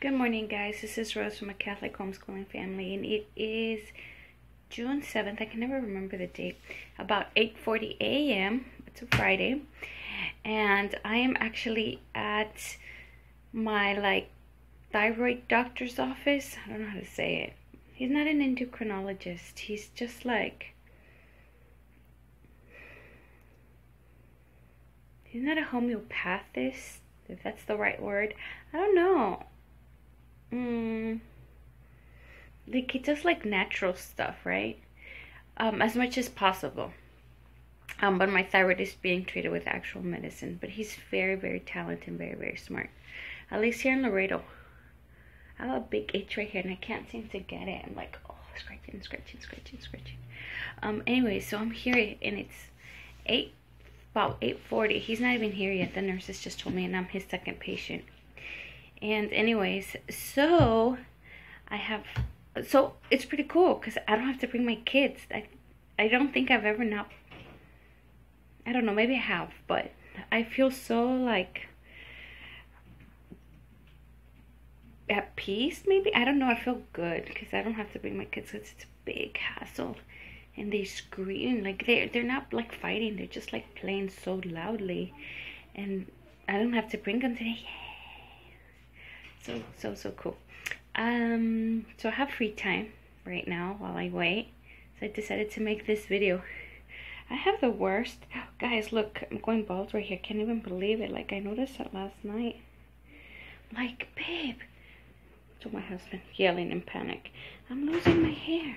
Good morning, guys. This is Rose from a Catholic homeschooling family, and it is June 7th. I can never remember the date. About 8:40 a.m. It's a Friday, and I am actually at my like thyroid doctor's office. I don't know how to say it. He's not an endocrinologist. He's just like he's not a homeopathist, if that's the right word. I don't know. Mm, like he does like natural stuff, right? Um, as much as possible. Um, but my thyroid is being treated with actual medicine. But he's very, very talented, and very, very smart. At least here in Laredo. I have a big itch right here and I can't seem to get it. I'm like, oh, scratching, scratching, scratching, scratching. Um, anyway, so I'm here and it's eight, about 8:40. He's not even here yet. The nurses just told me, and I'm his second patient. And anyways, so I have so it's pretty cool because I don't have to bring my kids. I I don't think I've ever not. I don't know. Maybe I have, but I feel so like at peace. Maybe I don't know. I feel good because I don't have to bring my kids. Cause it's a big hassle, and they scream like they they're not like fighting. They're just like playing so loudly, and I don't have to bring them today. Yay so so so cool. Um so i have free time right now while i wait. So i decided to make this video. I have the worst. Guys look i'm going bald right here. Can't even believe it. Like i noticed that last night. Like babe. To my husband yelling in panic. I'm losing my hair.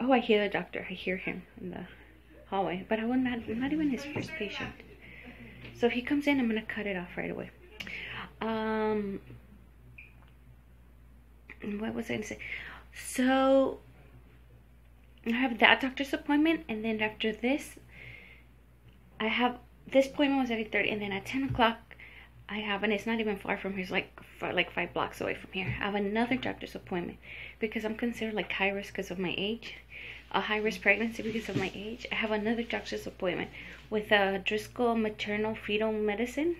Oh i hear the doctor. I hear him in the hallway. But i was not, I'm not even his first patient. So if he comes in. I'm gonna cut it off right away um what was I gonna say? So I have that doctor's appointment and then after this I have this appointment was at 8:30 and then at 10 o'clock I have and it's not even far from here it's like five, like five blocks away from here I have another doctor's appointment because I'm considered like high risk because of my age a high risk pregnancy because of my age I have another doctor's appointment with a Driscoll maternal fetal medicine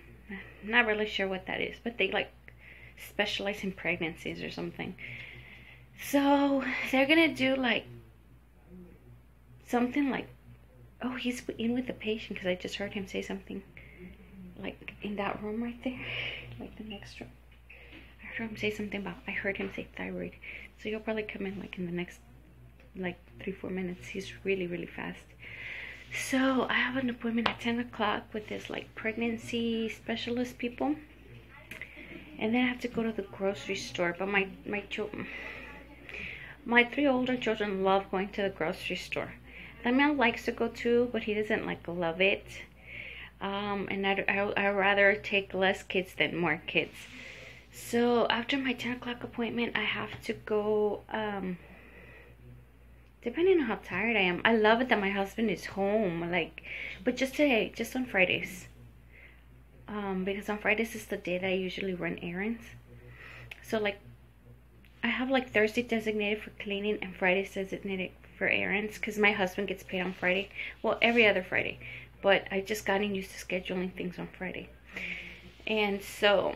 not really sure what that is, but they like specialize in pregnancies or something. So they're gonna do like something like, oh, he's in with the patient because I just heard him say something like in that room right there, like the next room. I heard him say something about, I heard him say thyroid. So he'll probably come in like in the next like three, four minutes. He's really, really fast. So I have an appointment at 10 o'clock with this like pregnancy specialist people. And then I have to go to the grocery store. But my, my children, my three older children love going to the grocery store. The man likes to go too, but he doesn't like love it. Um, and I'd, I, rather take less kids than more kids. So after my 10 o'clock appointment, I have to go, um, depending on how tired I am. I love it that my husband is home, like, but just today, just on Fridays. Um, because on Fridays is the day that I usually run errands. So like, I have like Thursday designated for cleaning and Fridays designated for errands because my husband gets paid on Friday. Well, every other Friday, but I've just gotten used to scheduling things on Friday, and so,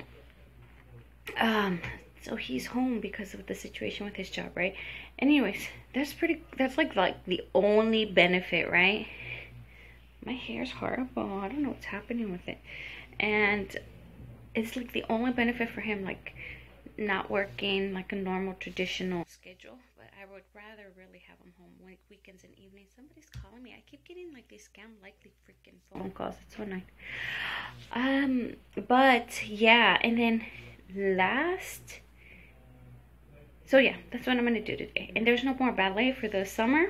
um, so he's home because of the situation with his job, right? Anyways, that's pretty, that's like, like the only benefit, right? My hair's horrible. I don't know what's happening with it. And it's like the only benefit for him, like not working like a normal traditional schedule. But I would rather really have him home like weekends and evenings. Somebody's calling me. I keep getting like these scam likely freaking phone calls. It's so annoying. Um, but yeah, and then last so yeah, that's what I'm gonna do today. And there's no more ballet for the summer.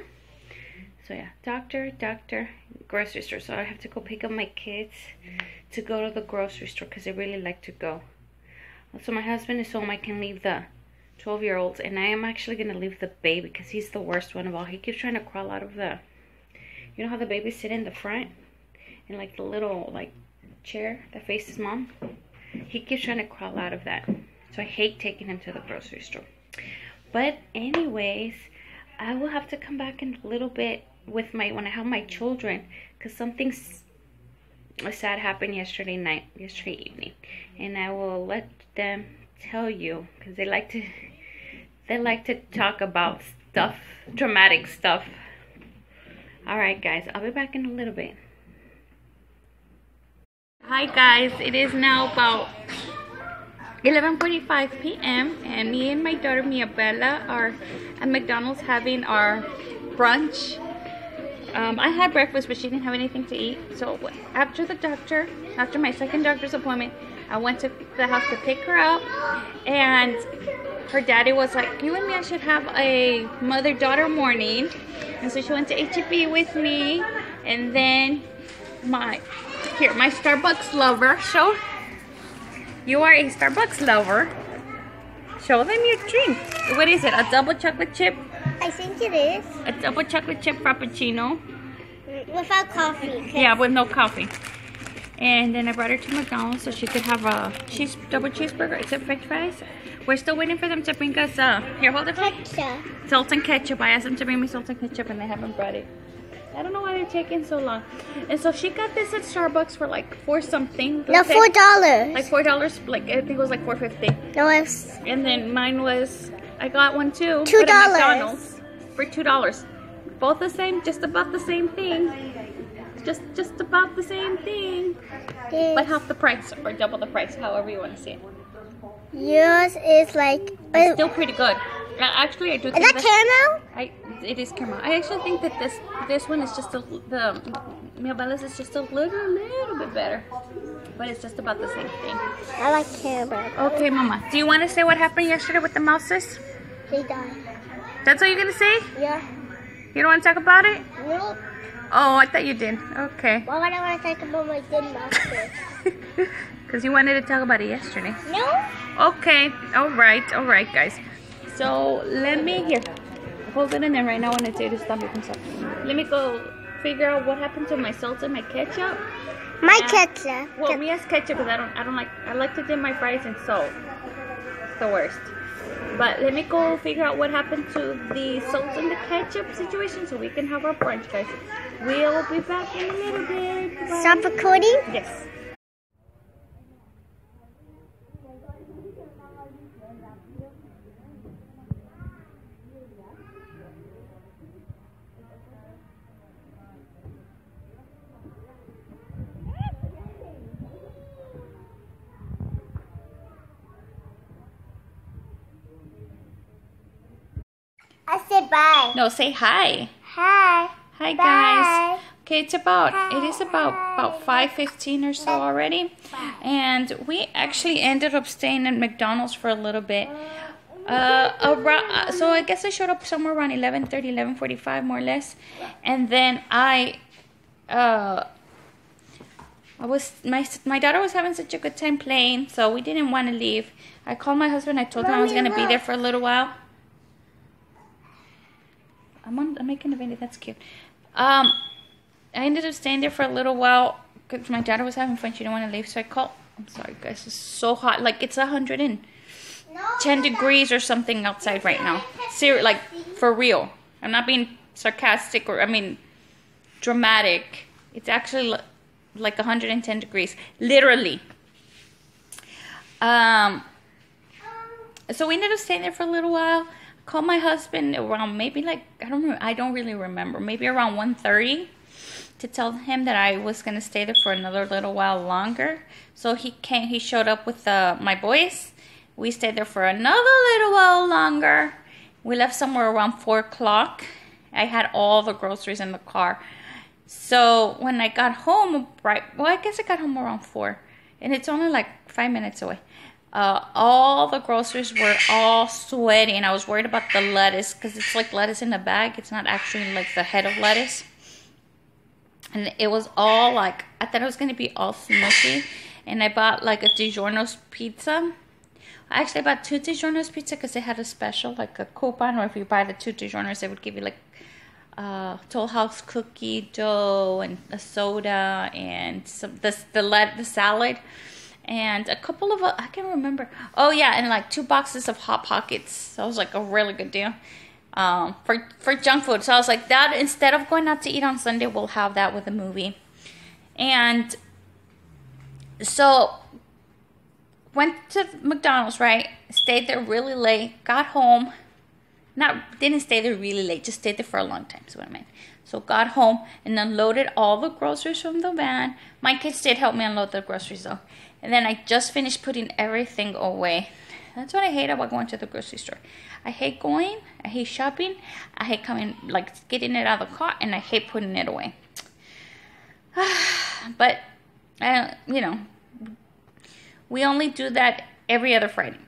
So yeah, doctor, doctor, grocery store. So I have to go pick up my kids to go to the grocery store because they really like to go. So my husband is home. I can leave the 12 year olds and I am actually gonna leave the baby because he's the worst one of all. He keeps trying to crawl out of the, you know how the babies sit in the front in like the little like chair that faces mom? He keeps trying to crawl out of that. So I hate taking him to the grocery store. But anyways, I will have to come back in a little bit with my when I have my children because something sad happened yesterday night, yesterday evening, and I will let them tell you because they like to they like to talk about stuff, dramatic stuff. All right, guys, I'll be back in a little bit. Hi, guys. It is now about 11:45 p.m. and me and my daughter Mia Bella are at McDonald's having our brunch. Um, I had breakfast, but she didn't have anything to eat. So after the doctor, after my second doctor's appointment, I went to the house to pick her up, and her daddy was like, "You and me, I should have a mother-daughter morning," and so she went to HEB with me, and then my here my Starbucks lover show. You are a Starbucks lover. Show them your drink. What is it? A double chocolate chip? I think it is. A double chocolate chip frappuccino. Without coffee. Yeah, with no coffee. And then I brought her to McDonald's so she could have a cheese double cheeseburger except french fries. We're still waiting for them to bring us, uh, here, hold it. Ketchup. Salt and ketchup. I asked them to bring me salt and ketchup and they haven't brought it. I don't know why they're taking so long. And so she got this at Starbucks for like four something. No, four dollars. Like four dollars. Like I think it was like four fifty. No, it's And then mine was I got one too. Two at dollars. McDonald's for two dollars. Both the same, just about the same thing. Just just about the same thing. But half the price or double the price, however you want to see it. yours is like. It's uh, still pretty good. Uh, Actually, I do think is that caramel? I it is caramel. I actually think that this this one is just a the Mia is just a little little bit better, but it's just about the same thing. I like caramel. Okay, Mama. Do you want to say what happened yesterday with the mouses? They died. That's all you're gonna say? Yeah. You don't want to talk about it? No. Oh, I thought you did. Okay. Why would I want to talk about my good mouses? Because you wanted to talk about it yesterday. no. Okay. All right. All right, guys. So let me here. Hold it in there right now. When I tell you to stop making stuff. Let me go figure out what happened to my salt and my ketchup. My Yeah. ketchup. Well, Mia's ketchup because I don't, I don't like, I like to dip my fries in salt. It's the worst. But let me go figure out what happened to the salt and the ketchup situation so we can have our brunch, guys. We'll be back in a little bit. Bye. Stop recording. Yes. Said bye. No, say hi. Hi. Hi, Bye. guys. Okay, it's about it is about about five fifteen or so already, and we actually ended up staying at McDonald's for a little bit. Uh, around, uh, so I guess I showed up somewhere around 11:30, 11:45 more or less, and then I, uh, I was my my daughter was having such a good time playing, so we didn't want to leave. I called my husband. I told him I was gonna be there for a little while. I'm on. I'm making a video. That's cute. Um, I ended up staying there for a little while because my daughter was having fun. She didn't want to leave, so I called. I'm sorry, guys. It's so hot. Like it's a hundred and ten degrees or something outside right now. Ser- like for real. I'm not being sarcastic or I mean dramatic. It's actually li- like 110 degrees, literally. Um. So we ended up staying there for a little while. Called my husband around maybe like I don't remember, I don't really remember maybe around 1:30 to tell him that I was gonna stay there for another little while longer. So he came. He showed up with uh, my boys. We stayed there for another little while longer. We left somewhere around four o'clock. I had all the groceries in the car. So when I got home, right, well, I guess I got home around four, and it's only like five minutes away. Uh, all the groceries were all sweaty, and I was worried about the lettuce because it's like lettuce in a bag. It's not actually like the head of lettuce, and it was all like I thought it was gonna be all smushy. And I bought like a DiGiorno's pizza. I actually bought two DiGiorno's pizza because they had a special, like a coupon, or if you buy the two DiGiorno's, they would give you like uh, Toll House cookie dough and a soda and some the the the salad and a couple of I can't remember. Oh yeah, and like two boxes of hot pockets. That was like a really good deal um, for for junk food. So I was like that instead of going out to eat on Sunday, we'll have that with a movie. And so went to McDonald's, right? Stayed there really late. Got home. Not didn't stay there really late. Just stayed there for a long time. Is what I meant. So got home and unloaded all the groceries from the van. My kids did help me unload the groceries though. And then I just finished putting everything away. That's what I hate about going to the grocery store. I hate going. I hate shopping. I hate coming, like getting it out of the cart, and I hate putting it away. but, uh, you know, we only do that every other Friday.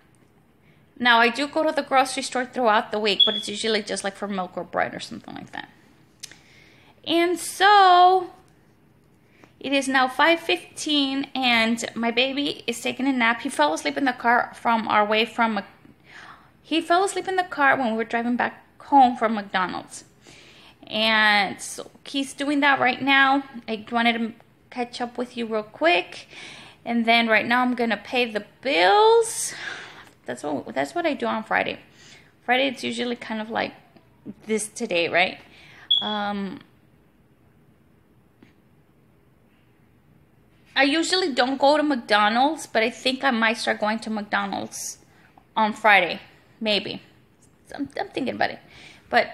Now, I do go to the grocery store throughout the week, but it's usually just like for milk or bread or something like that. And so it is now 5:15 and my baby is taking a nap. He fell asleep in the car from our way from a, he fell asleep in the car when we were driving back home from McDonald's. And so he's doing that right now. I wanted to catch up with you real quick. And then right now I'm going to pay the bills. That's what that's what I do on Friday. Friday it's usually kind of like this today, right? Um I usually don't go to McDonald's, but I think I might start going to McDonald's on Friday. Maybe. I'm, I'm thinking about it. But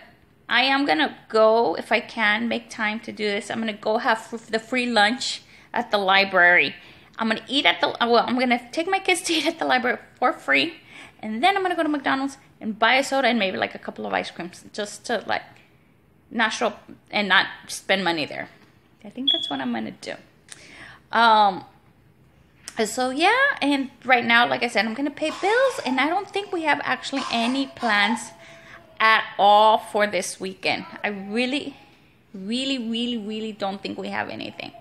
I am going to go, if I can, make time to do this. I'm going to go have the free lunch at the library. I'm going to eat at the, uh, well, I'm going to take my kids to eat at the library for free. And then I'm going to go to McDonald's and buy a soda and maybe like a couple of ice creams just to like not show up and not spend money there. I think that's what I'm going to do. Um, so yeah, and right now, like I said, I'm gonna pay bills, and I don't think we have actually any plans at all for this weekend. I really, really, really, really don't think we have anything.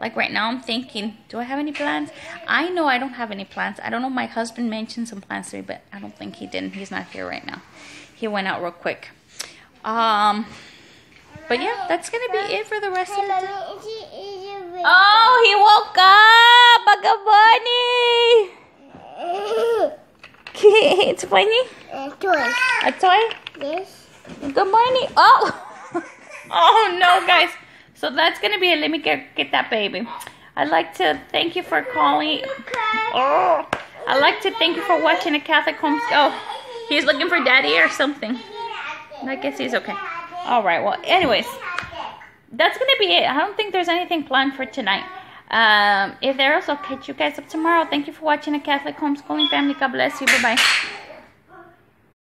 Like right now, I'm thinking, do I have any plans? I know I don't have any plans. I don't know. My husband mentioned some plans to me, but I don't think he didn't. He's not here right now. He went out real quick. Um, but yeah, that's gonna be it for the rest of the day. Oh, he woke up! Good bunny! it's funny. A toy. A toy? Yes. Good morning. Oh! oh no, guys. So that's gonna be it. Let me get, get that baby. I'd like to thank you for calling. Oh! I'd like to thank you for watching a Catholic Homes. Oh, he's looking for daddy or something. I guess he's okay. All right. Well, anyways that's gonna be it. I don't think there's anything planned for tonight. Um, if there is, I'll catch you guys up tomorrow. Thank you for watching a Catholic Homeschooling Family. God bless you. Bye bye.